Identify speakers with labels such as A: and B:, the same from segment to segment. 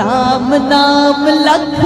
A: राम नाम लख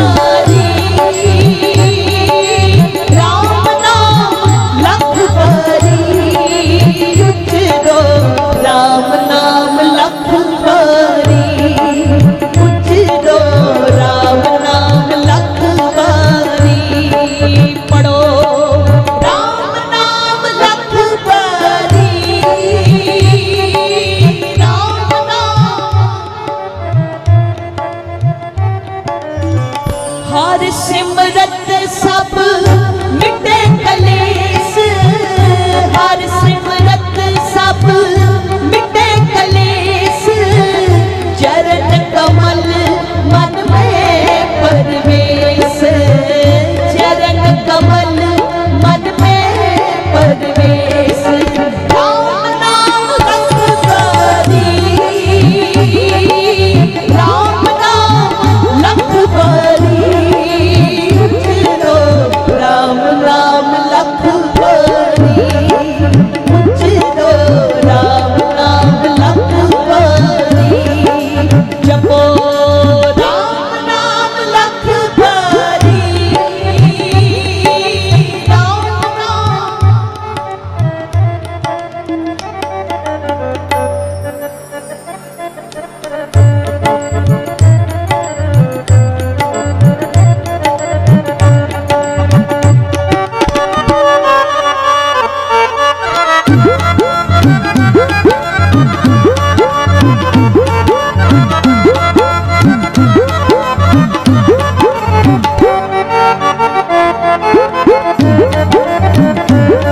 A: Oh.